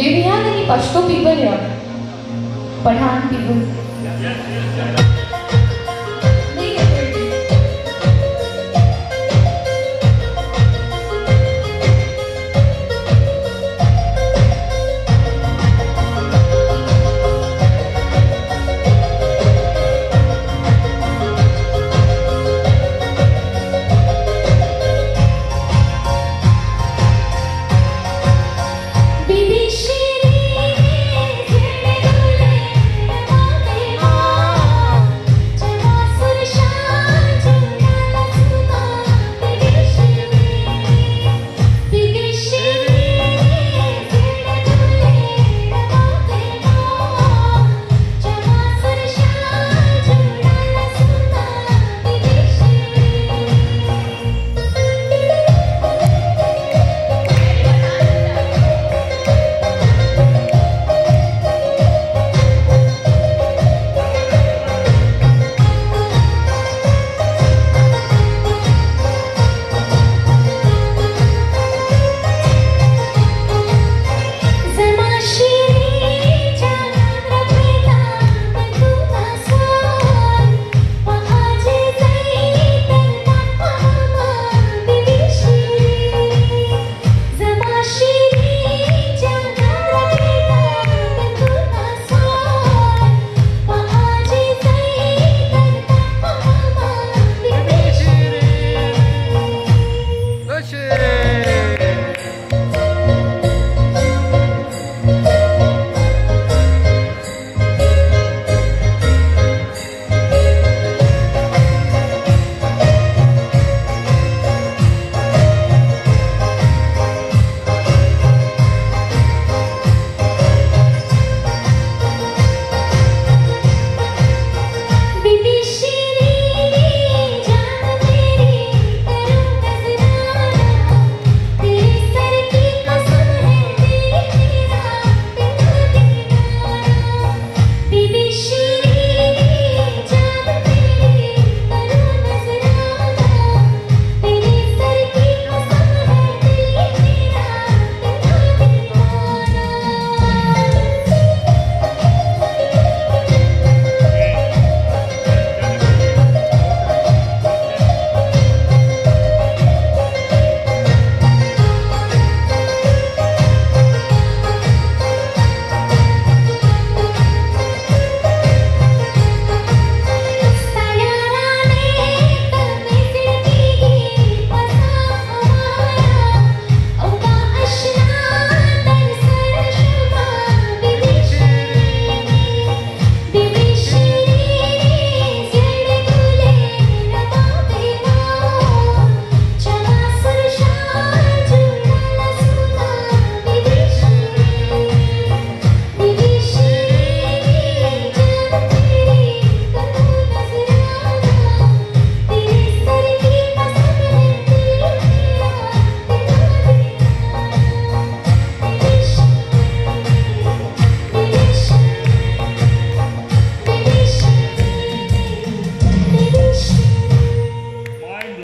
Do we have any Pashto people here? Pathan people? Yes, yes, yes, yes.